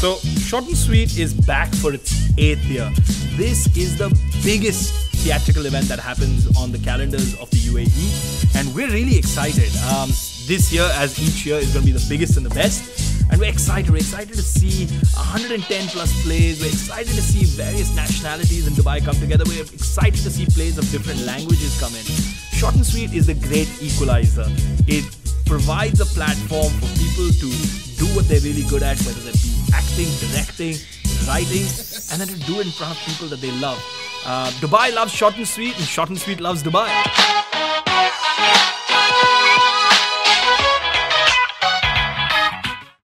Short and Sweet is back for its eighth year. This is the biggest theatrical event that happens on the calendars of the UAE, and we're really excited. Um, this year, as each year, is going to be the biggest and the best. And we're excited. We're excited to see 110 plus plays. We're excited to see various nationalities in Dubai come together. We're excited to see plays of different languages come in. Short and Sweet is the great equalizer. It provides a platform for people to do what they're really good at, whether that be acting, directing, writing, and then to do it in front of people that they love. Uh, Dubai loves short and sweet, and short and sweet loves Dubai.